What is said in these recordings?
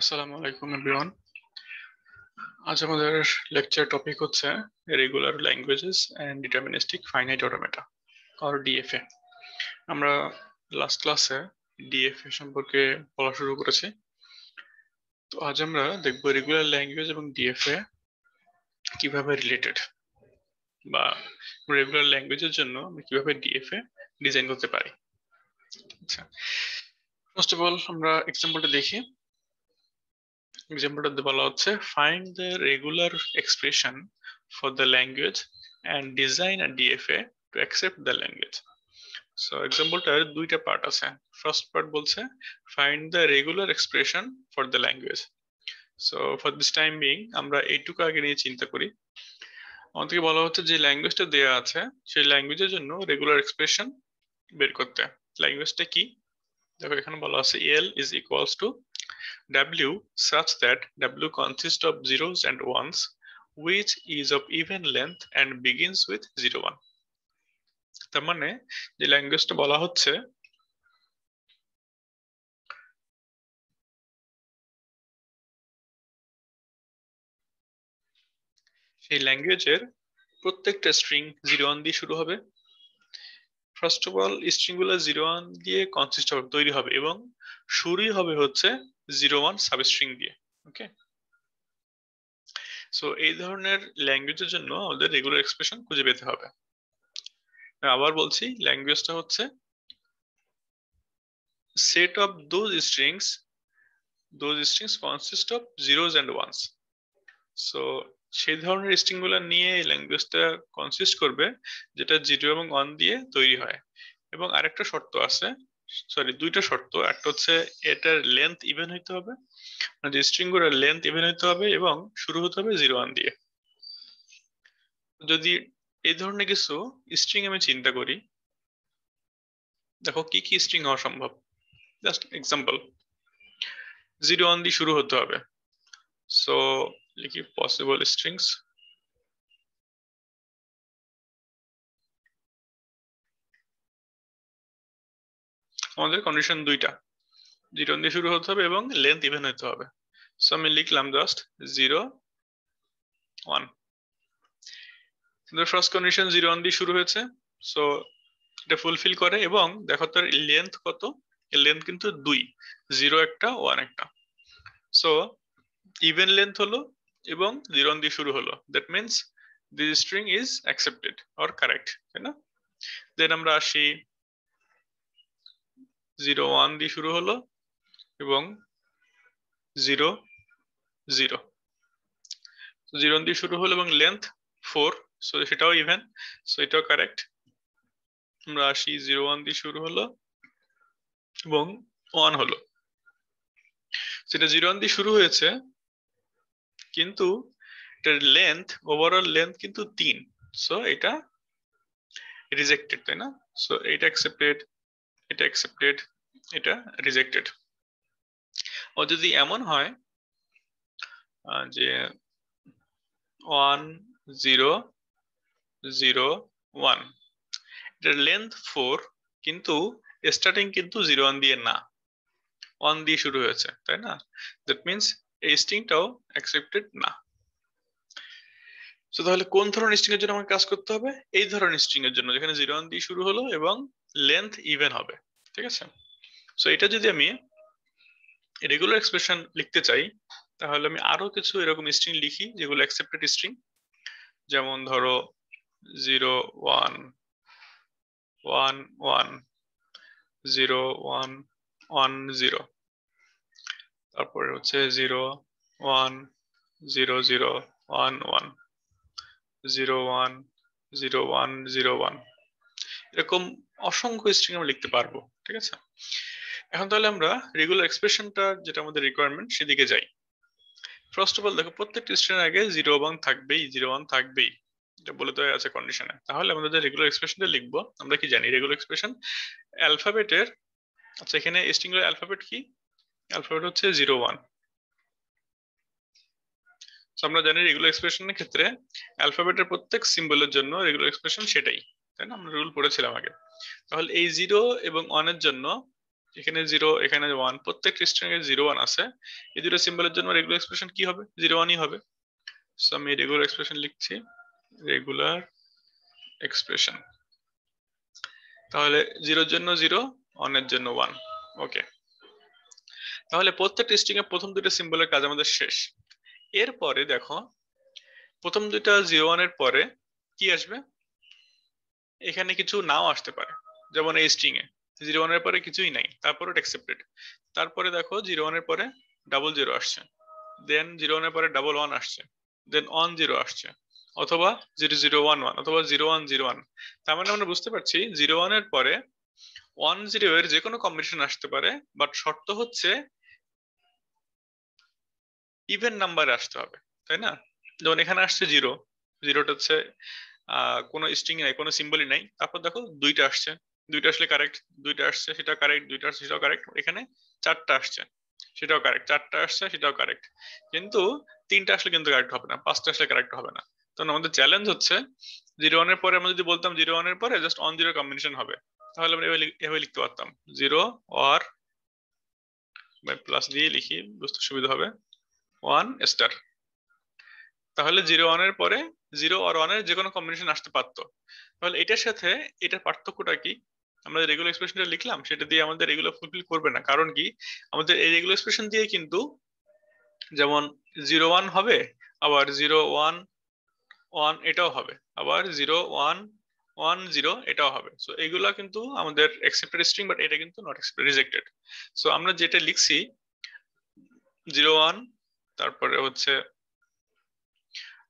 আসসালামু আলাইকুম এভরিওয়ান আজ আমাদের লেকচার টপিক হচ্ছে regular languages and deterministic finite automata or DFA আমরা লাস্ট ক্লাসে ডিএফএ সম্পর্কে বলা শুরু করেছি। তো আজ আমরা দেখব রেগুলার ল্যাঙ্গুয়েজ এবং ডিএফএ কীভাবে রিলেটেড বা রেগুলার ল্যাঙ্গুয়েজের জন্য আমরা কীভাবে ডিএফএ ডিজাইন করতে পারি। আচ্ছা ফার্স্ট অফ অল আমরা এক্সাম্পলটা দেখি। এক্সাম্পলটা বলা হচ্ছে find the regular expression for the language and design a DFA to accept the language so এক্সাম্পলটার দুইটা পার্ট আছে ফার্স্ট পার্ট বলছে find the regular expression for the language so for this time being আমরা এইটুকু আগে নিয়ে চিন্তা করি আমাদেরকে বলা হচ্ছে যে ল্যাঙ্গুয়েজটা দেওয়া আছে সেই ল্যাঙ্গুয়েজের জন্য রেগুলার এক্সপ্রেশন বের করতে ল্যাঙ্গুয়েজটা কি দেখো এখানে বলা আছে L is equals to w such that w consists of zeros and ones, which is of even length and begins with 0 1 তার মানে যে ল্যাঙ্গুয়েজটা বলা হচ্ছে, সেই ল্যাঙ্গুয়েজের প্রত্যেকটা স্ট্রিং জিরো ওয়ান দিয়ে শুরু হবে। ফার্স্ট অফ অল স্ট্রিংগুলো জিরো ওয়ান দিয়ে কনসিস্ট হবে, তৈরি হবে এবং শুরুই হবে হচ্ছে জিরো ওয়ান সাবস্ট্রিং দিয়ে ওকে সো এই ধরনের ল্যাঙ্গুয়েজের জন্য আমাদের রেগুলার এক্সপ্রেশন খুঁজে পেতে হবে। আবার বলছি ল্যাঙ্গুয়েজটা হচ্ছে set of those strings those strings consist of zeros and ones so সেই ধরনের স্ট্রিংগুলো নিয়ে এই ল্যাঙ্গুয়েজটা কনসিস্ট করবে, যেটা জিরো এবং ওয়ান দিয়ে তৈরি হয়। এবং আরেকটা শর্ত আছে সরি দুইটা শর্ত। একটা হচ্ছে এটার লেন্থ ইভেন হইতে হবে মানে যে স্ট্রিংগুলোর লেন্থ ইভেন হইতে হবে এবং শুরু হতে হবে জিরো ওয়ান দিয়ে। যদি এই ধরনের কিছু স্ট্রিং আমি চিন্তা করি, দেখো কি কি স্ট্রিং হওয়া সম্ভব? জাস্ট এক্সাম্পল জিরো ওয়ান দিয়ে শুরু হতে হবে। সো লিখি পসিবল স্ট্রিংস আমাদের কন্ডিশন দুইটা। জিরো দিয়ে শুরু হতে হবে এবং লেন্থ ইভেন হতে হবে। সো আমি লিখলাম just zero one first condition zero one দিয়ে শুরু হয়েছে। সো এটা ফুলফিল করে এবং দেখো তার লেন্থ কত? লেন্থ কিন্তু দুই। জিরো একটা ওয়ান একটা। সো ইভেন লেন্থ হলো এবং জিরো দিয়ে শুরু হলো। That means this string is accepted or correct তাই না? দেন আমরা আসি জিরো ওয়ান দিয়ে শুরু হলো এবং জিরো জিরো। জিরো দিয়ে শুরু হলো এবং লেন্থ ফোর সো সেটাও ইভেন সো এটাও কারেক্ট আমরা আসি জিরো ওয়ান দিয়ে শুরু হলো এবং ওয়ান হলো। সেটা জিরো ওয়ান দিয়ে শুরু হয়েছে, কিন্তু এটার লেন্থ ওভারঅল লেন্থ কিন্তু তিন। সো এটা রিজেক্টেড তাই না? সো এটা অ্যাকসেপ্টেড এটা অ্যাকসেপ্টেড এটা রিজেক্টেড ও যদি এমন হয় যে ওয়ান জিরো জিরো ওয়ান এটার লেন্থ ফোর কিন্তু স্টার্টিং কিন্তু জিরো ওয়ান দিয়ে না ওয়ান দিয়ে শুরু হয়েছে, তাই না? দ্যাট মিনস এই স্ট্রিংটাও অ্যাকসেপ্টেড না। তো তাহলে কোন ধরনের স্ট্রিং এর জন্য আমাকে কাজ করতে হবে? এই ধরনের স্ট্রিং এর জন্য, যেখানে জিরো ওয়ান দিয়ে শুরু হলো এবং লেন্থ ইভেন হবে, ঠিক আছে? সো এটা যদি আমি রেগুলার এক্সপ্রেশন লিখতে চাই, তাহলে আমি আরও কিছু এরকম স্ট্রিং লিখি, যেগুলো অ্যাকসেপ্টেড স্ট্রিং যেমন ধরো zero one one one zero one one zero তারপরে হচ্ছে zero one zero zero one one zero one zero one zero one এরকম অসংখ্য স্ট্রিং আমরা লিখতে পারব, ঠিক আছে? এখন তাহলে আমরা রেগুলার এক্সপ্রেশনটা যেটা আমাদের রিকোয়ারমেন্ট সেদিকে যাই। ফার্স্ট অফ অল দেখো প্রত্যেকটি স্ট্রিং আগে জিরো ওয়ান থাকবেই জিরো ওয়ান থাকবেই, এটা বলে দেওয়া আছে কন্ডিশনে তাহলে আমাদের যে রেগুলার এক্সপ্রেশনটা লিখব, আমরা কি জানি রেগুলার এক্সপ্রেশন অ্যালফাবেটের আচ্ছা এখানে স্ট্রিং এর অ্যালফাবেট কি? অ্যালফাবেট হচ্ছে জিরো ওয়ান আমরা জানি রেগুলার এক্সপ্রেশনের ক্ষেত্রে অ্যালফাবেটের প্রত্যেক সিম্বলের জন্য রেগুলার এক্সপ্রেশন সেটাই, তাই না? আমরা রুল পড়েছিলাম আগে। তাহলে এই জিরো এবং ওয়ানের জন্য, এখানে জিরো এখানে ওয়ান প্রত্যেকটা স্ট্রিং এর জিরো ওয়ান আছে। এই দুটো সিম্বলের জন্য রেগুলার এক্সপ্রেশন কি হবে? জিরো ওয়ানই হবে। সো আমি রেগুলার এক্সপ্রেশন লিখছি রেগুলার এক্সপ্রেশন তাহলে জিরোর জন্য জিরো ওয়ানের জন্য ওয়ান ওকে তাহলে প্রত্যেকটা স্ট্রিং এর প্রথম দুটো সিম্বলের কাজ আমাদের শেষ। এরপরে দেখো, প্রথম দুইটা জিরো ওয়ানের পরে কি আসবে? এখানে কিছু নাও আসতে পারে। যেমন এই স্ট্রিং এ জিরো ওয়ানের পরে কিছুই নাই। তারপরে অ্যাকসেপ্টেড তারপরে দেখো জিরো ওয়ানের পরে ডাবল জিরো আসছে। দেন জিরো ওয়ানের পরে ডাবল ওয়ান আসছে। দেন ওয়ান জিরো আসছে। অথবা জিরো জিরো ওয়ান ওয়ান অথবা জিরো ওয়ান জিরো ওয়ান তার মানে আমরা বুঝতে পারছি জিরো ওয়ানের পরে ওয়ান জিরো এর যে কোনো কম্বিনেশন আসতে পারে বাট শর্ত হচ্ছে ইভেন নাম্বারে আসতে হবে। তাই না? যেমন এখানে আসছে জিরো জিরোটা হচ্ছে কোনো স্ট্রিং নাই, কোনো সিম্বলই নাই। তারপর দেখো দুইটা আসছে। দুইটা আসলে কারেক্ট দুইটা আসছে সেটা কারেক্ট দুইটা আসছে, সেটাও কারেক্ট এখানে চারটা আসছে, সেটাও কারেক্ট চারটা আসছে, সেটাও কারেক্ট কিন্তু তিনটা আসলে কিন্তু কারেক্ট হবে না, পাঁচটা আসলে কারেক্ট হবে না। তখন আমাদের চ্যালেঞ্জ হচ্ছে জিরো ওয়ানের পরে আমরা যদি বলতাম জিরো ওয়ানের পরে জাস্ট অন জিরো কম্বিনেশন হবে। তাহলে আমরা এভাবে লিখতে পারতাম। জিরো অর প্লাস দিয়ে লিখি, বুঝতে সুবিধা হবে। ওয়ান স্টার তাহলে জিরো ওয়ানের পরে জিরো আর ওয়ানের যে কোনো কম্বিনেশন আসতে পারতো। তাহলে এটার সাথে এটার পার্থক্যটা কি? আমরা রেগুলার এক্সপ্রেশনটা লিখলাম, সেটা দিয়ে আমাদের এগুলো ফুলফিল করবে না। কারণ কি? আমাদের এই রেগুলার এক্সপ্রেশন দিয়ে কিন্তু যেমন জিরো ওয়ান হবে, আবার জিরো ওয়ান ওয়ান এটাও হবে, আবার জিরো ওয়ান ওয়ান জিরো এটাও হবে। সো এগুলা কিন্তু আমাদের অ্যাকসেপ্টেড স্ট্রিং বাট এটা কিন্তু নট রিজেক্টেড সো আমরা যেটা লিখছি জিরো ওয়ান তারপরে হচ্ছে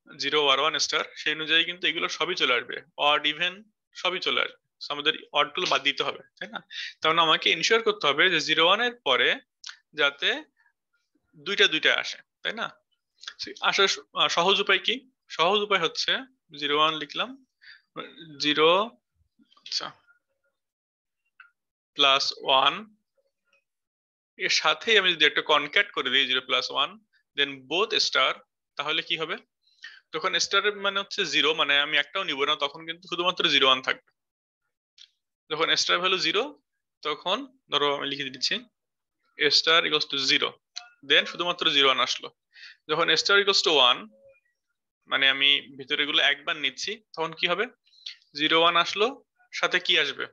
জিরো ওয়ার ওয়ান স্টার সেই অনুযায়ী কিন্তু এগুলো সবই চলে আসবে। অড ইভেন সবই চলে আসবে। আমাদের অডগুলো বাদ দিতে হবে, তাই না? মানে আমাকে ইনশিওর করতে হবে যে জিরো ওয়ানের পরে যাতে দুইটা দুইটা আসে, তাই না? আসার সহজ উপায় কি? সহজ উপায় হচ্ছে জিরো ওয়ান লিখলাম জিরো আচ্ছা প্লাস ওয়ানের সাথেই আমি যদি একটা কনক্যাট করে দিই zero plus one then both star তাহলে কি হবে? তখন স্টার মানে হচ্ছে জিরো মানে আমি একটাও নিব না, তখন কিন্তু শুধুমাত্র জিরো ওয়ান থাকবে। যখন স্টার ভ্যালু জিরো তখন ধরো আমি লিখে দিচ্ছি star equals to zero then শুধুমাত্র জিরো ওয়ান আসলো। যখন স্টার ইকোস টু ওয়ান মানে আমি ভিতরে গুলো একবার নিচ্ছি, তখন কি হবে? জিরো ওয়ান আসলো, সাথে কি আসবে?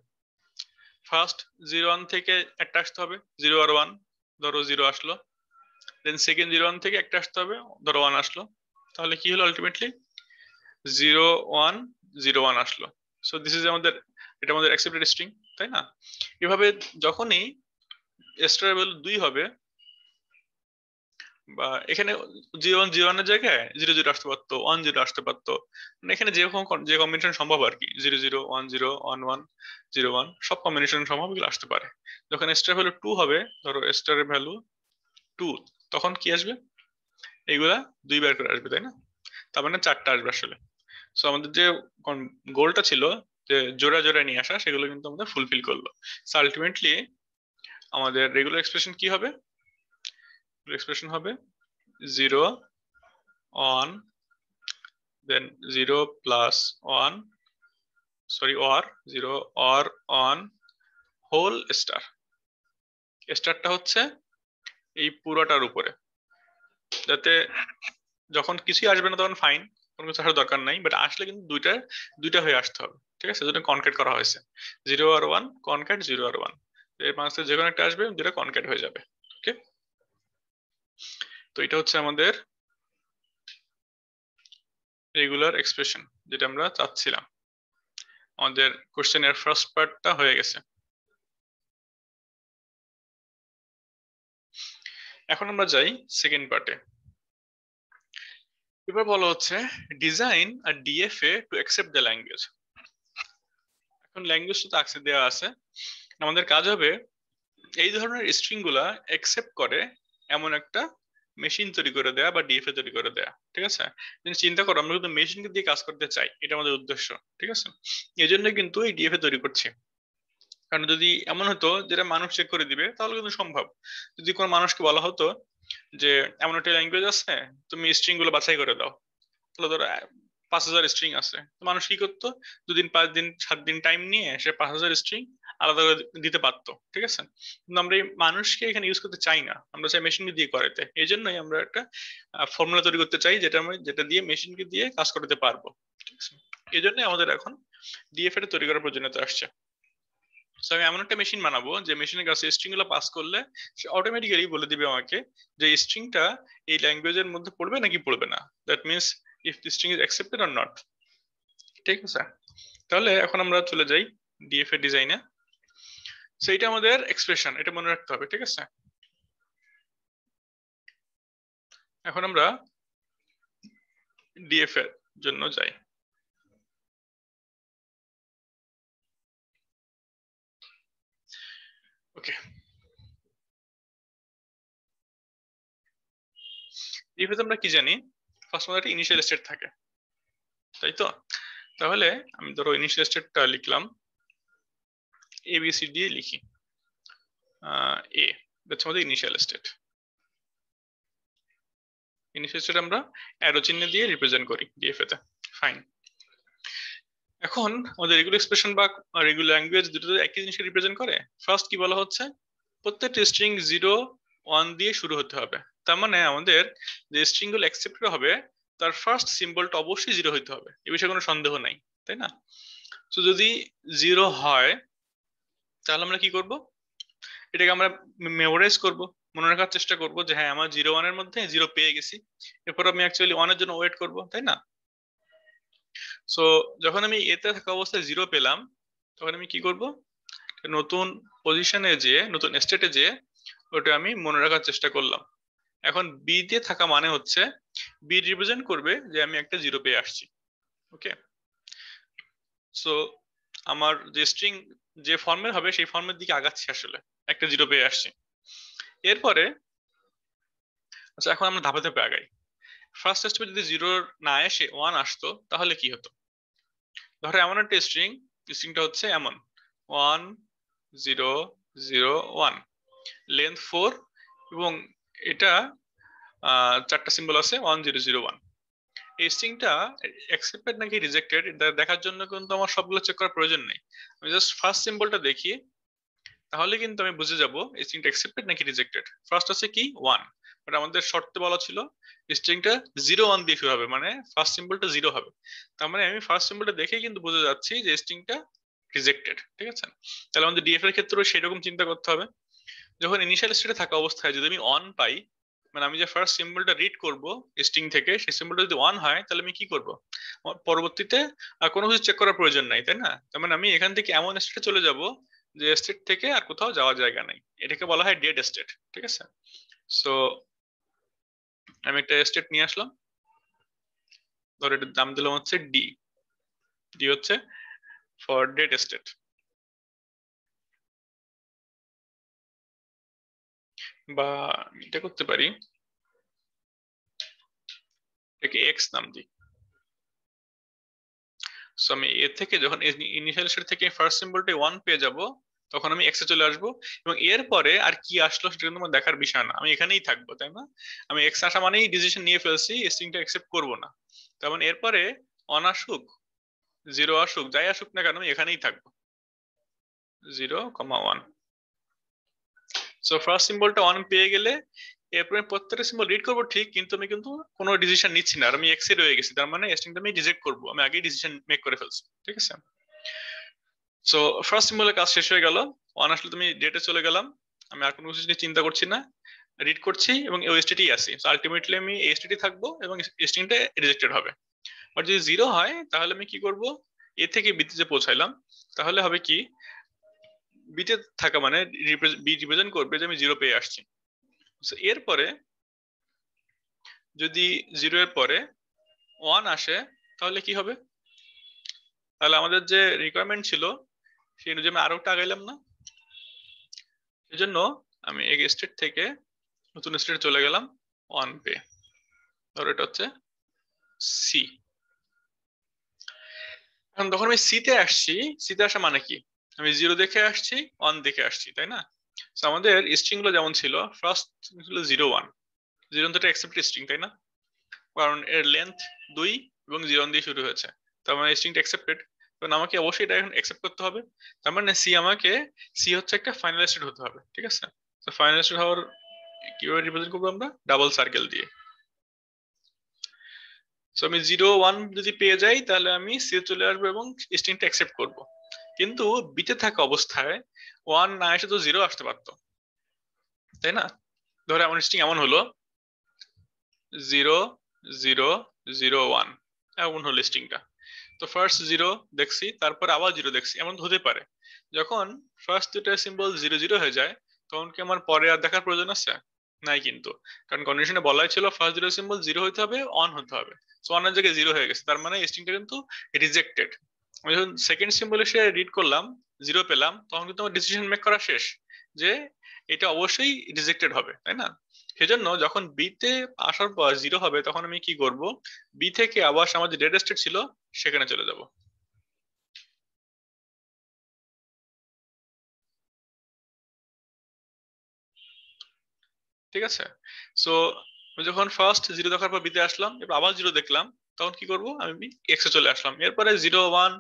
ফার্স্ট জিরো ওয়ান থেকে একটা আসতে হবে জিরো আর ওয়ান ধরো জিরো আসলো। দেন সেকেন্ড জিরো ওয়ান থেকে একটা আসতে হবে, ধরো ওয়ান আসলো। তাহলে কি হলো ultimately zero one zero one আসলো। সো দিস ইজ আমাদের, এটা আমাদের অ্যাকসেপ্টেড স্ট্রিং তাই না? এভাবে যখনই স্টার ভ্যালু দুই হবে, বা এখানে জিরো ওয়ান জিরো ওয়ানের জায়গায় জিরো জিরো আসতে পারতো ওয়ান জিরো আসতে পারতো। মানে এখানে যে যে কম্বিনেশন সম্ভব আর কি zero zero one zero one one zero one সব কম্বিনেশন সম্ভব এগুলো আসতে পারে। যখন স্টার ভ্যালু টু হবে, ধরো স্টারের ভ্যালু টু তখন কি আসবে? এইগুলা দুইবার করে আসবে, তাই না? তার মানে চারটা আসবে আসলে। সো আমাদের যে গোলটা ছিল যে জোড়া জোড়া নিয়ে আসা, সেগুলো কিন্তু আমাদের ফুলফিল করল। সো আলটিমেটলি আমাদের রেগুলার এক্সপ্রেশন কি হবে? এক্সপ্রেশন হবে zero one then zero plus one sorry or zero or one whole star স্টারটা হচ্ছে এই পুরোটার উপরে। যাতে যখন কিছুই আসবে না তখন ফাইন কোনো কিছু আসার দরকার নাই বাট আসলে কিন্তু দুইটা দুইটা হয়ে আসতে হবে, ঠিক আছে? সেজন্য কনক্যাট করা হয়েছে। জিরো আর ওয়ান কনক্যাট জিরো আর ওয়ানের পাঁচ যে কোনো একটা আসবে দুটা কনক্যাট হয়ে যাবে ওকে তো এটা হচ্ছে আমাদের রেগুলার এক্সপ্রেশন যেটা আমরা চাচ্ছিলাম। আমাদের কোশ্চেনের ফার্স্ট পার্টটা হয়ে গেছে। এখন আমরা যাই সেকেন্ড পার্টে এবার বলা হচ্ছে design R DFA to accept the language এখন ল্যাঙ্গুয়েজটা তো অ্যাকসেপ্ট দেওয়া আছে। আমাদের কাজ হবে এই ধরনের স্ট্রিংগুলা অ্যাকসেপ্ট করে এমন একটা মেশিন তৈরি করে দেয়া বা ডিএফএ তৈরি করে দেয়া, ঠিক আছে? চিন্তা করো, আমরা কিন্তু মেশিনকে দিয়ে কাজ করতে চাই, এটা আমাদের উদ্দেশ্য, ঠিক আছে? এই জন্য কিন্তু এই ডিএফএ তৈরি করছি। কারণ যদি এমন হতো যেটা মানুষ চেক করে দিবে, তাহলে কিন্তু সম্ভব। যদি কোনো মানুষকে বলা হতো যে, এমন একটা ল্যাঙ্গুয়েজ আছে, তুমি স্ট্রিংগুলো বাছাই করে দাও। তাহলে ধরো পাঁচ হাজার স্ট্রিং আছে। মানুষ কি করতো? দুদিন, পাঁচ দিন, সাত দিন টাইম নিয়ে সে পাঁচ হাজার স্ট্রিং আলাদা করে দিতে পারতো, ঠিক আছে? কিন্তু আমরা এই মানুষকে এখানে ইউজ করতে চাই না। আমরা চাই মেশিনকে দিয়ে করাতে এই জন্যই আমরা একটা ফর্মুলা তৈরি করতে চাই, যেটা আমরা, যেটা দিয়ে মেশিনকে দিয়ে কাজ করাতে পারব, ঠিক আছে? এই জন্য আমাদের এখন ডিএফএ তৈরি করার প্রয়োজনীয়তা আসছে। আমি এমন একটা মেশিন বানাবো যে মেশিনের কাছে স্ট্রিংগুলো পাস করলে সে অটোমেটিক্যালি বলে দিবে আমাকে যে স্ট্রিংটা এই ল্যাঙ্গুয়েজের মধ্যে পড়বে নাকি পড়বে না। That means if the string is accepted or not ঠিক আছে? তাহলে এখন আমরা চলে যাই ডিএফ এর ডিজাইনে সো এটা আমাদের এক্সপ্রেশন এটা মনে রাখতে হবে, ঠিক আছে? এখন আমরা ডিএফ এর জন্য যাই। ডিএফএস আমরা কি জানি? ফার্স্ট আমাদের একটা ইনিশিয়াল স্টেট থাকে। তাই তো? তাহলে আমি ধরো ইনিশিয়াল স্টেটটা লিখলাম। এ বি সি দিয়ে লিখি। এ হচ্ছে আমাদের ইনিশিয়াল স্টেট ইনিশিয়াল স্টেট আমরা অ্যারো চিহ্ন দিয়ে রিপ্রেজেন্ট করি ডিএফএ তে। ফাইন এখন আমাদের রেগুলার এক্সপ্রেশন বা রেগুলার ল্যাঙ্গুয়েজ দুটো একই জিনিসকে রিপ্রেজেন্ট করে? ফার্স্ট কি বলা হচ্ছে? প্রত্যেকটা স্ট্রিং জিরো ওয়ান দিয়ে শুরু হতে হবে। তার মানে আমাদের যে স্ট্রিংগুলো অ্যাকসেপ্টেড হবে, তার ফার্স্ট সিম্বলটা অবশ্যই জিরো হইতে হবে। এ বিষয়ে কোনো সন্দেহ নাই, তাই না? তো যদি জিরো হয়, তাহলে আমরা কি করব? এটাকে আমরা মেমোরাইজ করব, মনে রাখার চেষ্টা করব যে হ্যাঁ আমার জিরো ওয়ানের মধ্যে জিরো পেয়ে গেছি। এরপর আমি অ্যাকচুয়ালি ওয়ানের জন্য ওয়েট করব, তাই না? সো যখন আমি এতে থাকা অবস্থায় জিরো পেলাম, তখন আমি কি করব? নতুন পজিশনে যেয়ে, নতুন স্টেটে যেয়ে, ওটা আমি মনে রাখার চেষ্টা করলাম। এখন বি দিয়ে থাকা মানে হচ্ছে বি রিপ্রেজেন্ট করবে যে আমি একটা জিরো পেয়ে আসছি। ওকে সো আমার যে স্ট্রিং যে ফর্মের হবে, সেই ফর্মের দিকে আগাচ্ছি আসলে। একটা জিরো পেয়ে আসছি। এরপরে আচ্ছা এখন আমরা ধাপে ধাপে আগাই। ফার্স্ট স্টেপে যদি জিরো না এসে ওয়ান আসতো, তাহলে কি হতো? ধরো এমন একটা স্ট্রিং স্ট্রিংটা হচ্ছে এমন। One zero zero one length four এবং এটা চারটা সিম্বল আছে ওয়ান জিরো জিরো ওয়ান এই স্ট্রিংটা অ্যাকসেপ্টেড নাকি রিজেক্টেড দেখার জন্য কিন্তু আমার সবগুলো চেক করার প্রয়োজন নেই। আমি জাস্ট ফার্স্ট সিম্বলটা দেখি, তাহলে কিন্তু আমি বুঝে যাব, এই স্ট্রিংটা অ্যাকসেপ্টেড নাকি রিজেক্টেড ফার্স্ট আছে কি? ওয়ান বাট আমাদের শর্তে বলা ছিল স্ট্রিংটা জিরো ওয়ান দিয়ে শুরু হবে মানে ফার্স্ট সিম্বলটা জিরো হবে। তার মানে আমি ফার্স্ট সিম্বলটা দেখেই কিন্তু বুঝে যাচ্ছি যে স্ট্রিংটা রিজেক্টেড ঠিক আছে? তাহলে আমাদের ডিএফ এর ক্ষেত্রেও সেরকম চিন্তা করতে হবে। যখন ইনিশিয়াল স্টেটে থাকা অবস্থায় যদি আমি অন পাই মানে আমি যে ফার্স্ট সিম্বলটা রিড করব স্ট্রিং থেকে, সেই সিম্বলটা যদি ওয়ান হয়, তাহলে আমি কি করব? পরবর্তীতে আর কোনো কিছু চেক করার প্রয়োজন নাই, তাই না? তার মানে আমি এখান থেকে এমন স্টেটে চলে যাব যে স্টেট থেকে আর কোথাও যাওয়ার জায়গা নাই। এটাকে বলা হয় ডেড স্টেট ঠিক আছে? সো আমি একটা স্টেট নিয়ে আসলাম। ধর এটার দাম দিলাম হচ্ছে ডি ডি হচ্ছে ফর ডেড স্টেট বা এটা করতে পারি, এটাকে এক্স নাম দিই। সো আমি এ থেকে যখন ইনিশিয়াল স্টেট থেকে ফার্স্ট সিম্বলটা ওয়ান পেয়ে যাব তখন আমি এক্সে চলে আসব এবং এরপরে আর কি আসলো সেটা কিন্তু আমার দেখার বিষয় না। আমি এখানেই থাকব, তাই না? আমি এক্স আসা মানেই ডিসিশন নিয়ে ফেলছি স্ট্রিংটা অ্যাকসেপ্ট করব না। তেমন এরপরে অন আসুক জিরো আসুক, যাই আসুক না কেন আমি এখানেই থাকব। Zero comma one so first সিম্বলটা one পেয়ে গেলে এরপরে প্রত্যেকটা সিম্বল রিড করব ঠিক, কিন্তু আমি কিন্তু কোনো ডিসিশন নিচ্ছি না। আর আমি এক্সে রয়ে গেছি, তার মানে স্ট্রিংটা আমি রিজেক্ট করব। আমি আগেই ডিসিশন মেক করে ফেলছি, ঠিক আছে? সো ফার্স্ট সিম্বলের কাজ শেষ হয়ে গেল। ওয়ান আসলে তুমি ডেটে চলে গেলাম। আমি আর কোনো কিছু নিয়ে চিন্তা করছি না। রিড করছি এবং ওই স্টেটেই আসি। সো আলটিমেটলি আমি এই স্টেটই থাকব এবং স্ট্রিংটা রিজেক্টেড হবে। বাট যদি জিরো হয়, তাহলে আমি কি করব? এ থেকে বিতে যে পৌঁছাইলাম, তাহলে হবে কি? বিতে থাকা মানে বি রিপ্রেজেন্ট করবে যে আমি জিরো পেয়ে আসছি। এরপরে যদি জিরো এর পরে ওয়ান আসে, তাহলে কি হবে? তাহলে আমাদের যে রিকোয়ারমেন্ট ছিল সেই অনুযায়ী আমি আরও একটা আগাইলাম না? সেজন্য আমি এক স্টেট থেকে নতুন স্টেট চলে গেলাম ওয়ান পে ধরো এটা হচ্ছে সি এখন তখন আমি সিতে আসছি সিতে আসা মানে কি? আমি জিরো দেখে আসছি ওয়ান দেখে আসছি, তাই না? আমাদের স্ট্রিংগুলো যেমন ছিল ফার্স্ট ছিল জিরো ওয়ান জিরো তো অ্যাকসেপ্ট স্ট্রিং তাই না? কারণ এর লেন্থ দুই এবং জিরো দিয়ে শুরু হয়েছে। তার মানে স্ট্রিংটা অ্যাকসেপ্টেড আমাকে অবশ্যই এটা এখন অ্যাকসেপ্ট করতে হবে। তার মানে সি আমাকে সি হচ্ছে একটা ফাইনাল স্টেট হতে হবে, ঠিক আছে? তো ফাইনাল স্টেট হওয়ার কীভাবে রিপ্রেজেন্ট করব আমরা? ডাবল সার্কেল দিয়ে। সো আমি জিরো ওয়ান যদি পেয়ে যাই, তাহলে আমি সি চলে আসব এবং স্ট্রিংটা অ্যাকসেপ্ট করব। কিন্তু বিতে থাকা অবস্থায় ওয়ান না এসে তো জিরো আসতে পারতো। তাই না? ধরো এমন স্ট্রিং এমন হলো। জিরো জিরো জিরো ওয়ান এমন হলো স্ট্রিংটা তো ফার্স্ট জিরো দেখছি, তারপর আবার জিরো দেখছি, এমন হতে পারে। যখন ফার্স্ট দুটা সিম্বল জিরো জিরো হয়ে যায়, তখন কি আমার পরে আর দেখার প্রয়োজন আছে? নাই কিন্তু। কারণ কন্ডিশনে বলাই ছিল ফার্স্ট জিরো সিম্বল জিরো হতে হবে অন হতে হবে। সো অনের জায়গায় জিরো হয়ে গেছে, তার মানে স্ট্রিংটা কিন্তু রিজেক্টেড আমি যখন সেকেন্ড সিম্বল এসে রিড করলাম জিরো পেলাম, তখন কিন্তু আমার ডিসিশন মেক করা শেষ যে এটা অবশ্যই রিজেক্টেড হবে, তাই না? সেজন্য যখন বি তে আসার পর জিরো হবে, তখন আমি কি করব? বি থেকে আবার আমার যে ডেড স্টেট ছিল, সেখানে চলে যাব। ঠিক আছে? সো যখন ফার্স্ট জিরো দেখার পর বিতে আসলাম, এবার আবার জিরো দেখলাম, তখন কি করব? আমি এক্সে চলে আসলাম। এরপরে জিরো ওয়ান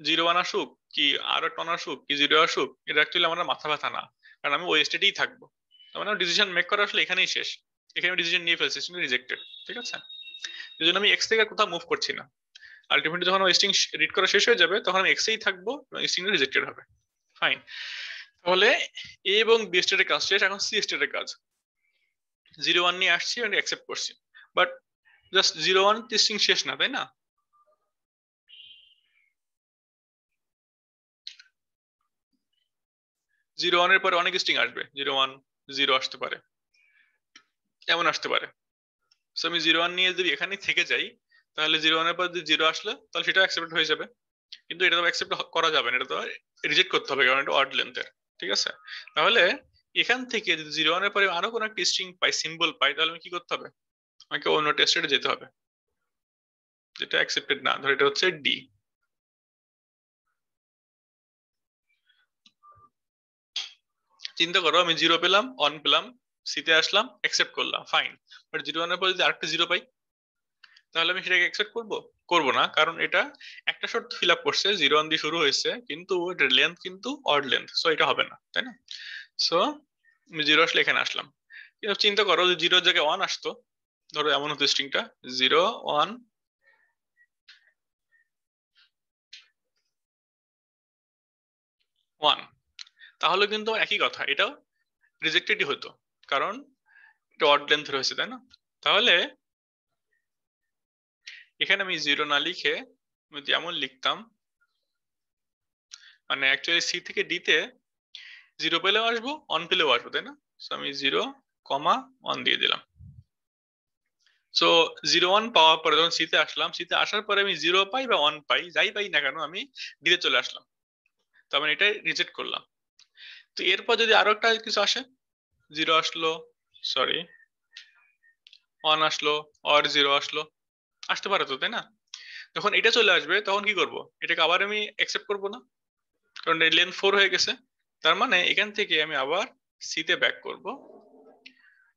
জিরো ওয়ান আসুক, কি আর টন আসুক, কি জিরো আসুক, এটা অ্যাকচুয়ালি আমার মাথা ব্যথা না, কারণ আমি ওই স্টেটেই থাকব। মানে ডিসিশন মেক করা আসলে এখানেই শেষ। এখানে ডিসিশন নিয়ে ফেলছি রিজেক্টেড ঠিক আছে? এই জন্য আমি এক্স থেকে কোথাও মুভ করছি না। আলটিমেটলি যখন স্ট্রিং রিড করা শেষ হয়ে যাবে, তখন আমি এক্সেই থাকব স্ট্রিং রিজেক্টেড হবে। ফাইন তাহলে এ এবং বি স্টেটের কাজ শেষ, এখন সি স্টেটের কাজ। জিরো ওয়ান নিয়ে আসছি এবং অ্যাকসেপ্ট করছি। But just zero one string শেষ না, তাই না? জিরো ওয়ানের পরে অনেক স্ট্রিং আসবে। জিরো ওয়ান জিরো আসতে পারে। এমন আসতে পারে। সো আমি জিরো ওয়ান নিয়ে যদি এখানে থেকে যাই, তাহলে জিরো ওয়ানের পর যদি জিরো আসলো, তাহলে সেটা অ্যাকসেপ্ট হয়ে যাবে। কিন্তু এটা তো অ্যাকসেপ্ট করা যাবে না, এটা তো রিজেক্ট করতে হবে, কারণ এটা অড লেন্থের ঠিক আছে? তাহলে এখান থেকে যদি জিরো ওয়ানের পরে আরও কোনো একটা স্ট্রিং পাই সিম্বল পাই, তাহলে আমি কি করতে হবে? আমাকে অন্য টেস্টে যেতে হবে। যেটা অ্যাকসেপ্টেড না, ধর এটা হচ্ছে ডি চিন্তা করো, আমি জিরো পেলাম অন পেলাম সিতে আসলাম অ্যাকসেপ্ট করলাম ফাইন বাট জিরো ওয়ানের পর যদি আরেকটা জিরো পাই, তাহলে আমি সেটাকে অ্যাকসেপ্ট করব? করব না, কারণ এটা একটা শর্ত ফিল আপ করছে জিরো ওয়ান দিয়ে শুরু হয়েছে, কিন্তু এটার লেন্থ কিন্তু অড লেন্থ সো এটা হবে না, তাই না? সো আমি জিরো আসলে এখানে আসলাম। কিন্তু চিন্তা করো যে জিরোর জায়গায় ওয়ান আসতো, ধরো এমন হতো স্ট্রিংটা জিরো ওয়ান ওয়ান তাহলে কিন্তু একই কথা, এটাও রিজেক্টেডই হতো, কারণ এটা অড লেন্থ রয়েছে, তাই না? তাহলে এখানে আমি জিরো না লিখে যদি এমন লিখতাম মানে অ্যাকচুয়ালি সি থেকে ডিতে জিরো পেলেও আসব অন পেলেও আসব, তাই না? সো আমি জিরো কমা অন দিয়ে দিলাম। সো জিরো ওয়ান পাওয়ার পরে যখন সিতে আসলাম সিতে আসার পরে আমি জিরো পাই বা ওয়ান পাই, যাই পাই না কেন আমি ডিতে চলে আসলাম। তার মানে এটাই রিজেক্ট করলাম। তো এরপর যদি আরও একটা কিছু আসে? জিরো আসলো সরি ওয়ান আসলো অর জিরো আসলো। আসতে পারে তো, তাই না? যখন এটা চলে আসবে, তখন কি করব? এটাকে আবার আমি অ্যাকসেপ্ট করব না? কারণ লেন্থ ফোর হয়ে গেছে। তার মানে এখান থেকে আমি আবার সিতে ব্যাক করব।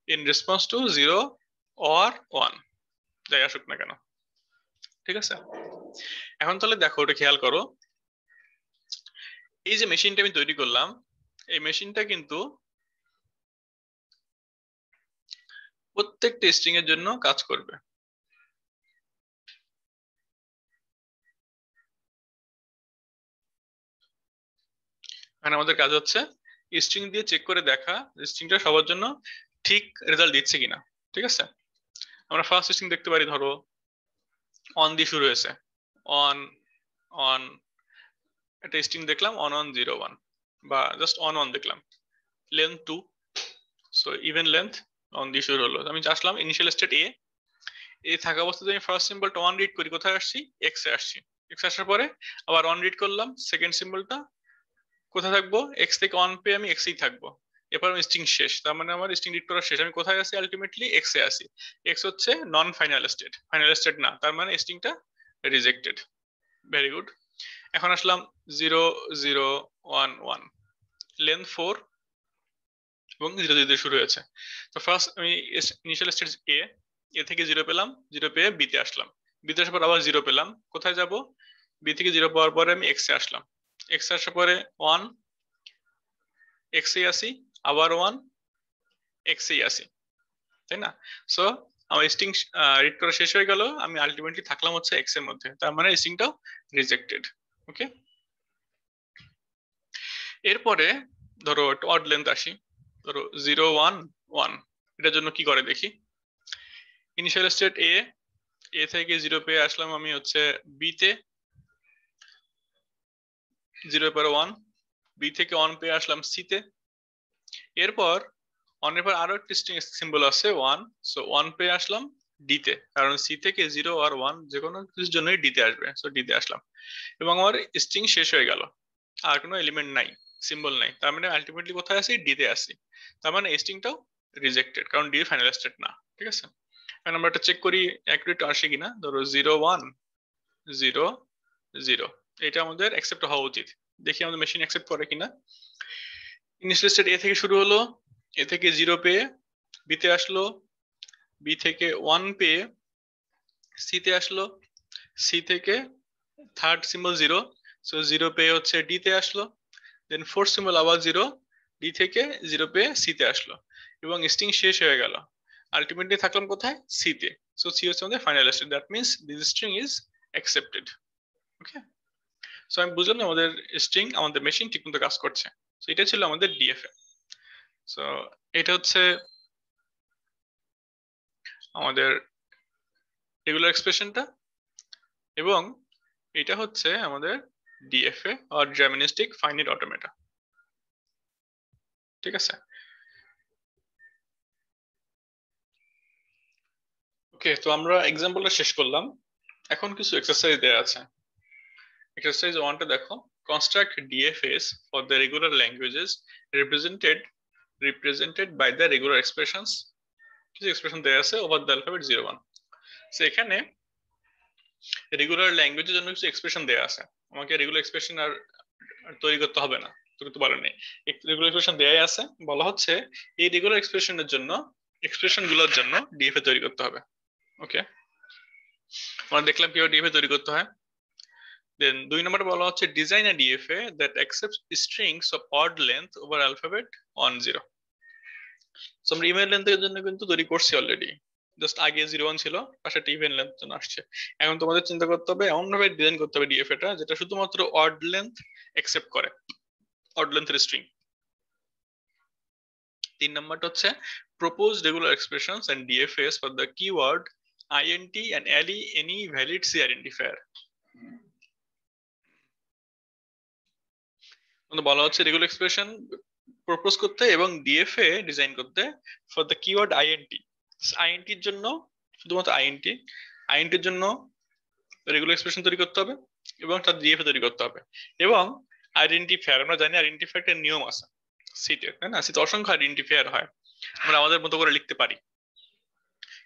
In response to zero or one যাই আসুক না কেন। ঠিক আছে? এখন তাহলে দেখো, ওটা খেয়াল করো। এই যে মেশিনটা আমি তৈরি করলাম এই মেশিনটা কিন্তু প্রত্যেক টেস্টিং এর জন্য কাজ করবে। এখানে আমাদের কাজ হচ্ছে স্ট্রিং দিয়ে চেক করে দেখা স্ট্রিংটা সবার জন্য ঠিক রেজাল্ট দিচ্ছে কিনা, ঠিক আছে? আমরা ফার্স্ট স্ট্রিং দেখতে পারি, ধরো অন দিয়ে শুরু হয়েছে। অন অন একটা স্ট্রিং দেখলাম one one zero one just one one দেখলাম। Length two so even length one দিয়ে শুরু হলো। আমি আসলাম ইনিশিয়াল স্টেট এ এ থাকা অবস্থাতে আমি ফার্স্ট সিম্বলটা ওয়ান রিড করি। কোথায় আসছি? এক্স এ আসছি। এক্স আসার পরে আবার অন রিড করলাম। সেকেন্ড সিম্বলটা কোথায় থাকব? এক্স থেকে অন পেয়ে আমি এক্সেই থাকব। এরপর আমি স্ট্রিং শেষ। তার মানে আমার স্ট্রিং রিড করা শেষ। আমি কোথায় আসি আলটিমেটলি এক্স এ আসি এক্স হচ্ছে non final state final state না। তার মানে স্ট্রিংটা রিজেক্টেড ভেরি গুড এখন আসলাম zero zero one one length four এবং জিরো জিরো শুরু হয়েছে। তো ফার্স্ট আমি ইনিশিয়াল স্টেজ এ এ থেকে জিরো পেলাম জিরো পেয়ে বিতে আসলাম। বিতে আসার পর আবার জিরো পেলাম। কোথায় যাব? বি থেকে জিরো পাওয়ার পরে আমি এক্সে আসলাম। এক্স আসার পরে ওয়ান এক্সে আসি, আবার ওয়ান এক্সে আসি। তাই না? সো আমার স্ট্রিং রিড করা শেষ হয়ে গেল। আমি আলটিমেটলি থাকলাম হচ্ছে এক্সের মধ্যে। তার মানে স্ট্রিংটাও রিজেক্টেড ওকে এরপরে ধরো অড লেন্থ আসি। ধরো জিরো ওয়ান ওয়ান এটার জন্য কি করে দেখি? ইনিশিয়াল স্টেট এ এ থেকে জিরো পেয়ে আসলাম আমি হচ্ছে বি তে। জিরো পরে ওয়ান বি থেকে ওয়ান পেয়ে আসলাম সি তে। এরপর ওয়ানের পর আরও একটি সিম্বল আছে ওয়ান সো ওয়ান পেয়ে আসলাম। ডি তে। কারণ সি থেকে জিরো আর ওয়ান যে কোনো কিছুর জন্যই ডিতে আসবে সো ডি তে আসলাম। এবং আমার স্ট্রিং শেষ হয়ে গেল, আর কোনো এলিমেন্ট নাই সিম্বল নাই। তার মানে আলটিমেটলি কোথায় আসি? ডিতে আসি। তার মানে স্ট্রিংটাও রিজেক্টেড কারণ ডি ফাইনাল স্টেট না, ঠিক আছে? এখন আমরা এটা চেক করি অ্যাকুরেট আসে কিনা? ধরো জিরো ওয়ান জিরো জিরো এটা আমাদের অ্যাকসেপ্ট হওয়া উচিত। দেখি আমাদের মেশিন অ্যাকসেপ্ট করে কিনা। ইনিশিয়াল স্টেট এ থেকে শুরু হলো এ থেকে জিরো পেয়ে বিতে আসলো বি থেকে ওয়ান পেয়ে সিতে আসলো সি থেকে third symbol zero so zero পেয়ে হচ্ছে ডি তে আসলো দেন ফোর্থ সিম্বল আবার জিরো ডি থেকে জিরো পেয়ে সিতে আসলো, এবং স্ট্রিং শেষ হয়ে গেল। আলটিমেটলি থাকলাম কোথায়? সিতে সো সি হচ্ছে আমাদের final state that means this string is accepted okay so আমি বুঝলাম আমাদের স্ট্রিং আমাদের মেশিন ঠিকমতো কাজ করছে। সো এটা ছিল আমাদের ডিএফএ সো এটা হচ্ছে আমাদের রেগুলার এক্সপ্রেশনটা এবং এটা হচ্ছে আমাদের ডিএফএ আর ড্রামিনিস্টিক ফাইনাইট অটোমেটা ঠিক আছে? ওকে তো আমরা এক্সাম্পলটা শেষ করলাম। এখন কিছু এক্সারসাইজ দেওয়া আছে। এক্সারসাইজ ওয়ানটা দেখো। Construct DFAs for the regular languages represented represented by the regular expressions কিছু এক্সপ্রেশন দেওয়া আছে over the alphabet zero one so এখানে রেগুলার ল্যাঙ্গুয়েজের জন্য কিছু এক্সপ্রেশন দেওয়া আছে। আমাকে রেগুলার এক্সপ্রেশন আর তৈরি করতে হবে না কিন্তু বলেন নেই। রেগুলার এক্সপ্রেশন দেওয়াই আছে। বলা হচ্ছে, এই রেগুলার এক্সপ্রেশনের জন্য এক্সপ্রেশনগুলোর জন্য ডিএফএ তৈরি করতে হবে। ওকে আমরা দেখলাম কীভাবে ডিএফএ তৈরি করতে হয়। দেন দুই নম্বরে বলা হচ্ছে design a DFA that accepts strings of odd length over alphabet one zero so আমরা ইমেল লেন্থের জন্য কিন্তু তৈরি করছি অলরেডি জাস্ট আগে জিরো ওয়ান ছিল, পাশে ইভেন লেন্থ জন্য আসছে। এখন তোমাদের চিন্তা করতে হবে এমন ডিজাইন করতে হবে ডিএফএটা যেটা শুধুমাত্র অড লেন্থ অ্যাকসেপ্ট করে। অড লেন্থের স্ট্রিং তিন নাম্বারটা হচ্ছে propose regular expressions and DFAs for the keyword INT and any any valid C identifier বলা হচ্ছে রেগুলার এক্সপ্রেশন প্রপোজ করতে এবং ডিএফএ ডিজাইন করতে ফর দ্য কিওয়ার্ড আইএনটি আইএনটির জন্য, শুধুমাত্র আইএনটি আইএনটির জন্য রেগুলার এক্সপ্রেশন তৈরি করতে হবে এবং তার ডিএফএ তৈরি করতে হবে। এবং আইডেন্টিফায়ার আমরা জানি আইডেন্টিফায়ার নিয়ম আছে। সিটে না? সিটে অসংখ্য আইডেন্টিফায়ার হয়। আমরা আমাদের মতো করে লিখতে পারি।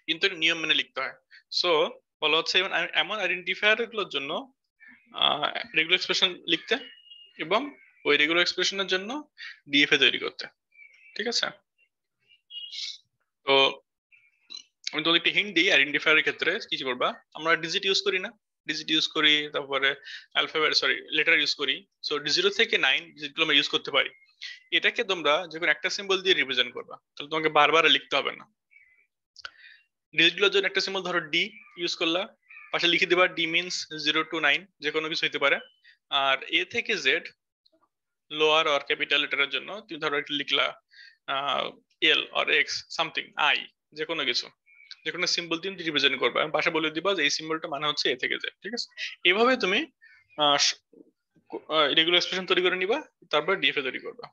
কিন্তু নিয়ম মেনে লিখতে হয়। সো বলা হচ্ছে এমন আইডেন্টিফায়ারগুলোর জন্য রেগুলার এক্সপ্রেশন লিখতে এবং ওই রেগুলার এক্সপ্রেশনের জন্য ডিএফএ তৈরি করতে। ঠিক আছে? তো আমি তোমাদের একটি হিন্ট দিই আইডেন্টিফায়ারের ক্ষেত্রে কিছু করবা? আমরা ডিজিট ইউজ করি না। ডিজিট ইউজ করি, তারপরে অ্যালফাবেট সরি লেটার ইউজ করি। সো জিরো থেকে নাইন ডিজিটগুলো আমরা ইউজ করতে পারি। এটাকে তোমরা যখন একটা সিম্বল দিয়ে রিপ্রেজেন্ট করবা, তাহলে তোমাকে বারবার লিখতে হবে না। ডিজিটগুলোর জন্য একটা সিম্বল ধরো ডি ইউজ করলা। পাশে লিখে দিবা D means zero to nine যে কোনো কিছু হইতে পারে। আর এ থেকে জেড লোয়ার অর ক্যাপিটাল লেটারের জন্য তুমি ধরো একটা লিখলা L or X something I যে কোনো কিছু। যে কোনো সিম্বল তুমি রিপ্রেজেন্ট করবে। পাশে বলে দিবা যে এই সিম্বলটা মানে হচ্ছে এ থেকে জেড ঠিক আছে? এইভাবে তুমি রেগুলার এক্সপ্রেশন তৈরি করে নিবা, তারপর ডিএফএ তৈরি করবা।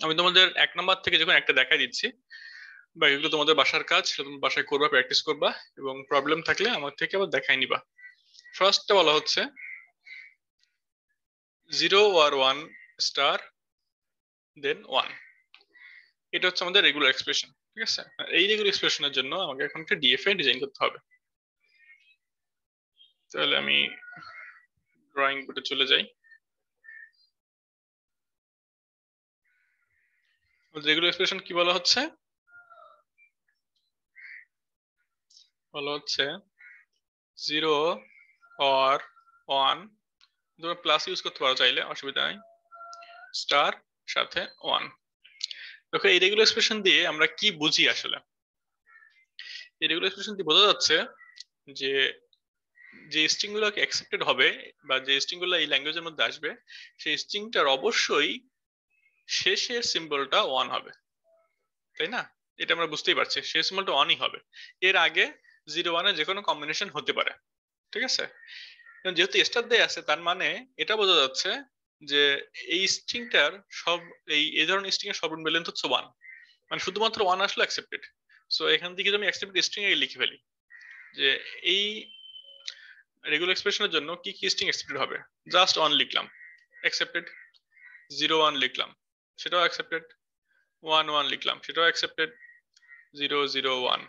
আমি তোমাদের এক নম্বর থেকে যখন একটা দেখাই দিচ্ছি, বা এগুলো তোমাদের বাসার কাজ, সেটা তুমি বাসায় করবা প্র্যাকটিস করবা, এবং প্রবলেম থাকলে আমার থেকে আবার দেখাই নিবা। ফার্স্টটা বলা হচ্ছে জিরো আর ওয়ান স্টার দেন ওয়ান এটা হচ্ছে আমাদের রেগুলার এক্সপ্রেশন ঠিক আছে? এই রেগুলার এক্সপ্রেশনের জন্য আমাকে এখন একটা ডিএফএ ডিজাইন করতে হবে। তাহলে আমি ড্রয়িং বোর্ডে চলে যাই। রেগুলার এক্সপ্রেশন কি বলা হচ্ছে? বলা হচ্ছে জিরো অর ওয়ান তোমরা প্লাস ইউজ করতে পারো চাইলে, অসুবিধা নাই। স্টার, সাথে ওয়ান। দেখো, এই রেগুলার এক্সপ্রেশন দিয়ে আমরা কি বুঝি আসলে? এই রেগুলার এক্সপ্রেশন দিয়ে বোঝা যাচ্ছে যে যে স্ট্রিংগুলো অ্যাকসেপ্টেড হবে বা যে স্ট্রিংগুলো এই ল্যাঙ্গুয়েজের মধ্যে আসবে, সেই স্ট্রিংটার অবশ্যই শেষের সিম্বলটা ওয়ান হবে। তাই না? এটা আমরা বুঝতেই পারছি। শেষ সিম্বলটা ওয়ানই হবে। এর আগে জিরো ওয়ানের যে কোনো কম্বিনেশন হতে পারে। ঠিক আছে? যেহেতু স্টার দেয়া আছে, তার মানে এটা বোঝা যাচ্ছে যে এই স্ট্রিংটার সব, এই এই ধরনের স্ট্রিং এর সর্বনিম্ন লেন্থ হচ্ছে ওয়ান মানে শুধুমাত্র ওয়ান আসলে অ্যাকসেপ্টেড সো এখান থেকে আমি অ্যাকসেপ্টেড স্ট্রিং এ লিখে ফেলি, যে এই রেগুলার এক্সপ্রেশনের জন্য কি কি স্ট্রিং অ্যাকসেপ্টেড হবে? জাস্ট ওয়ান লিখলাম। অ্যাকসেপ্টেড জিরো ওয়ান লিখলাম। সেটাও অ্যাকসেপ্টেড ওয়ান ওয়ান লিখলাম। সেটাও accepted zero zero one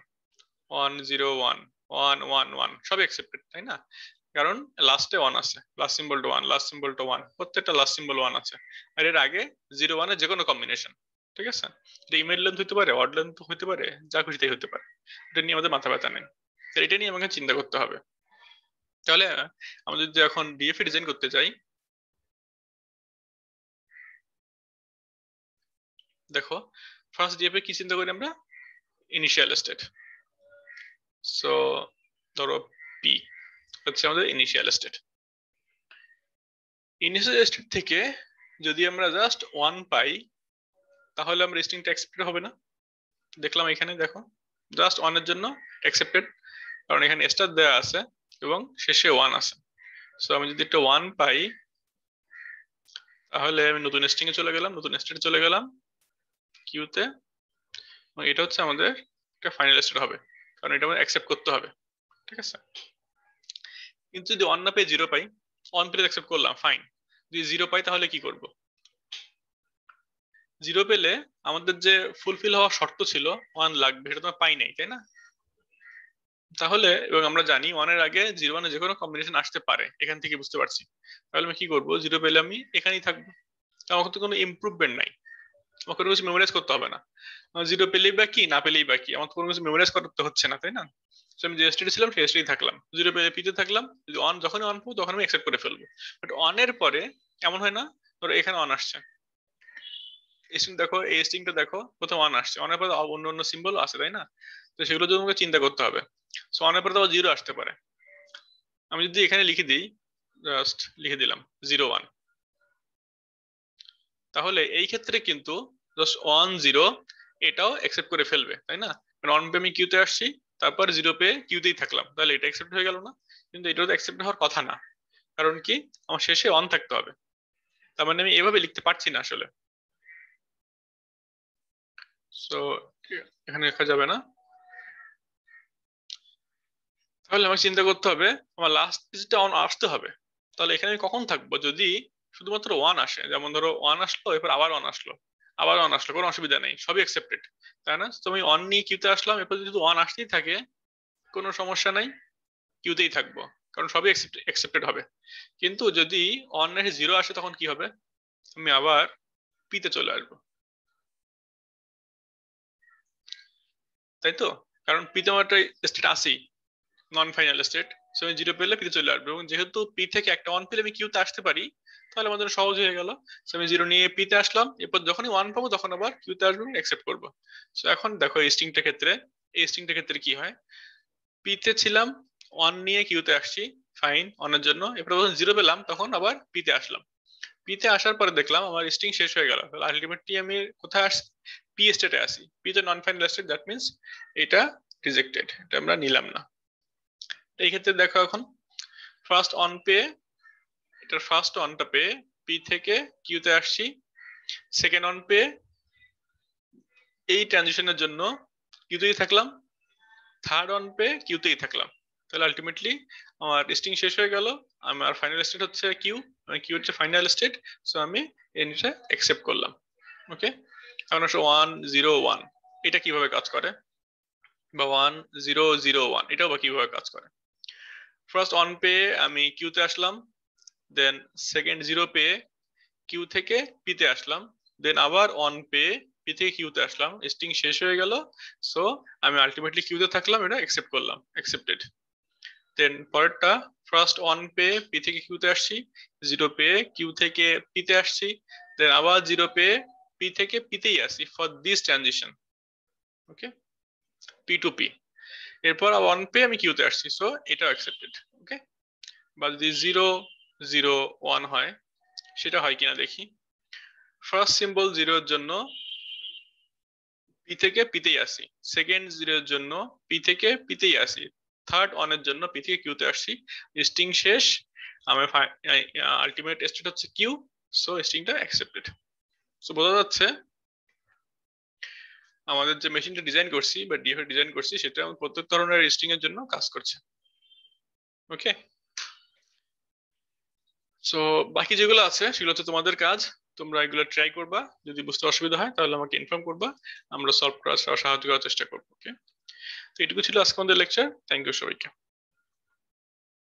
one zero one one one one সবই অ্যাকসেপ্টেড তাই না? কারণ লাস্টে ওয়ান আছে last symbol to one last symbol to one প্রত্যেকটা লাস্ট সিম্বল ওয়ান আছে। আর এর আগে জিরো ওয়ানের যে কোনো কম্বিনেশন ঠিক আছে? এটা ইমেল লেন্থ হতে পারে অড লেন্থ হতে পারে, যা খুশিতেই হতে পারে। এটা নিয়ে আমাদের মাথা ব্যথা নেই। এটা নিয়ে আমাকে চিন্তা করতে হবে। তাহলে, আমরা যদি এখন ডিএফএ ডিজাইন করতে চাই, দেখো ফার্স্ট ডিএফএ কি চিন্তা করি আমরা? ইনিশিয়াল স্টেট সো ধরো পি হচ্ছে আমাদের ইনিশিয়াল স্টেট ইনিশিয়াল স্টেট থেকে যদি আমরা জাস্ট ওয়ান পাই, তাহলে আমরা স্ট্রিংটা অ্যাকসেপ্টেড হবে না। দেখলাম এখানে, দেখো জাস্ট ওয়ানের জন্য অ্যাকসেপ্টেড কারণ এখানে স্টার দেওয়া আছে এবং শেষে ওয়ান আছে। সো আমি যদি একটা ওয়ান পাই, তাহলে আমি নতুন স্ট্রিং এ চলে গেলাম, নতুন স্টেটে চলে গেলাম কিউতে এবং এটা হচ্ছে আমাদের একটা ফাইনাল স্টেট হবে, কারণ এটা আমাদের অ্যাকসেপ্ট করতে হবে। ঠিক আছে? কিন্তু যদি ওয়ান না পেয়ে জিরো পাই ওয়ান পেলে অ্যাকসেপ্ট করলাম ফাইন যদি জিরো পাই তাহলে কি করব? জিরো পেলে আমাদের যে ফুলফিল হওয়ার শর্ত ছিল ওয়ান লাগবে, সেটা তো পাই নাই, তাই না? তাহলে, এবং আমরা জানি ওয়ানের আগে জিরো ওয়ানে যে কোনো কম্বিনেশন আসতে পারে, এখান থেকে বুঝতে পারছি। তাহলে আমি কি করব? জিরো পেলে আমি এখানেই থাকব। আমার তো কোনো ইম্প্রুভমেন্ট নাই। আমাকে কোনো কিছু মেমোরাইজ করতে হবে না। জিরো পেলেই বা কি, না পেলেই বা কি, আমার কোনো কিছু মেমোরাইজ করতে হচ্ছে না, তাই না? আমি যে স্টেটে ছিলাম, সেই স্টেটেই থাকলাম। জিরো পিতে থাকলাম। যদি অন যখনই অন পাবো তখন আমি অ্যাকসেপ্ট করে ফেলব। বাট অনের পরে এমন হয় না, ধরো এখানে অন আসছে। স্ট্রিং দেখো, এই স্ট্রিংটা দেখো, প্রথম অন আসছে। অনের পরে অন্য অন্য সিম্বল আছে তাই না? তো সেগুলো আমাকে চিন্তা করতে হবে। সো অনের পরে তো জিরো আসতে পারে। আমি যদি এখানে লিখে দিই জাস্ট লিখে দিলাম জিরো ওয়ান তাহলে এই ক্ষেত্রে কিন্তু জাস্ট ওয়ান জিরো এটাও অ্যাকসেপ্ট করে ফেলবে, তাই না? অন পে আমি কিউতে আসছি। তারপর জিরো পে কিউতেই থাকলাম। তাহলে এটা অ্যাকসেপ্ট হয়ে গেল না। কিন্তু এটাও তো অ্যাকসেপ্ট হওয়ার কথা না। কারণ কি? আমার শেষে অন থাকতে হবে। তার মানে আমি এভাবে লিখতে পারছি না আসলে। সো এখানে লেখা যাবে না। তাহলে আমাকে চিন্তা করতে হবে, আমার লাস্ট পিসটা অন আসতে হবে। তাহলে এখানে আমি কখন থাকব? যদি শুধুমাত্র ওয়ান আসে, যেমন ধরো ওয়ান আসলো, এরপর আবার ওয়ান আসলো। আবার ওয়ান আসলো, কোনো অসুবিধা নেই, সবই অ্যাকসেপ্টেড তাই না? তো আমি অন নিয়ে কিউতে আসলাম, এরপর যদি ওয়ান আসতেই থাকে, কোনো সমস্যা নাই কিউতেই থাকব, কারণ সবই অ্যাকসেপ্টেড হবে। কিন্তু যদি অন এসে জিরো আসে, তখন কি হবে? আমি আবার পিতে চলে আসব। তাই তো? কারণ পিতে আমার একটা স্টেট আসেই। নন ফাইনাল স্টেট সো আমি জিরো পেলে পিতে চলে আসব। এবং যেহেতু পি থেকে একটা ওয়ান পেলে আমি কিউতে আসতে পারি, তাহলে আমাদের সহজ হয়ে গেল। সো আমি জিরো নিয়ে পিতে আসলাম, এরপর যখনই ওয়ান পাবো, তখন আবার কিউতে আসব অ্যাকসেপ্ট করব। সো এখন দেখো এই স্ট্রিংটার ক্ষেত্রে, এই স্ট্রিংটার ক্ষেত্রে কি হয়? পিতে ছিলাম ওয়ান নিয়ে কিউতে আসছি ফাইন অনের জন্য। এরপর যখন জিরো পেলাম, তখন আবার পিতে আসলাম। পিতে আসার পরে দেখলাম আমার স্ট্রিং শেষ হয়ে গেল। তাহলে আলটিমেটলি আমি কোথায় আসছি পি স্টেটে আসি। পি তে non final state that means এটা রিজেক্টেড এটা আমরা নিলাম না। এই ক্ষেত্রে দেখো এখন ফার্স্ট অন পে এটার ফার্স্ট অনটা পে পি থেকে কিউতে আসছি। সেকেন্ড অন পে এই ট্রানজিশনের জন্য কিউতেই থাকলাম। থার্ড অন পে কিউতেই থাকলাম। তাহলে আলটিমেটলি আমার স্ট্রিং শেষ হয়ে গেল। আমার ফাইনাল স্টেট হচ্ছে কিউ কিউ হচ্ছে ফাইনাল স্টেট সো আমি এটা অ্যাকসেপ্ট করলাম। ওকে এখন হচ্ছে ওয়ান জিরো ওয়ান এটা কীভাবে কাজ করে? বা ওয়ান জিরো জিরো ওয়ান এটাও বা কীভাবে কাজ করে? ফার্স্ট অন পে আমি কিউতে আসলাম দেন সেকেন্ড জিরো পে কিউ থেকে পিতে আসলাম দেন আবার অন পে পি থেকে কিউতে আসলাম স্ট্রিং শেষ হয়ে গেল সো আমি আলটিমেটলি কিউতে থাকলাম, এটা অ্যাকসেপ্ট করলাম অ্যাকসেপ্টেড দেন পরেরটা ফার্স্ট ওয়ান পে পি থেকে কিউতে আসছি জিরো পে কিউ থেকে পিতে আসছি দেন আবার জিরো পে পি থেকে পিতেই আসি for this transition okay P to P এরপর ওয়ান পে আমি কিউতে আসছি সো এটাও অ্যাকসেপ্টেড ওকে বা যদি জিরো জিরো ওয়ান হয়, সেটা হয় কিনা দেখি। ফার্স্ট সিম্বল জিরোর জন্য পি থেকে পিতেই আসি। সেকেন্ড জিরোর জন্য পি থেকে পিতেই আসি। থার্ড ওয়ানের জন্য পি থেকে কিউতে আসছি স্ট্রিং শেষ। আমার আলটিমেট স্টেট হচ্ছে কিউ সো স্ট্রিংটা অ্যাকসেপ্টেড সো বোঝা যাচ্ছে আমাদের যে মেশিনটা ডিজাইন করছি বা ডিএফ ডিজাইন করছি, সেটা আমার প্রত্যেক ধরনের রেজিস্ট্রিং এর জন্য কাজ করছে। ওকে সো বাকি যেগুলো আছে, সেগুলো হচ্ছে তোমাদের কাজ। তোমরা এগুলো ট্রাই করবা। যদি বুঝতে অসুবিধা হয়, তাহলে আমাকে ইনফর্ম করবা। আমরা সলভ করার সাহায্য করার চেষ্টা করব ওকে তো এটুকু ছিল আজকে আমাদের লেকচার থ্যাংক ইউ সবাইকে।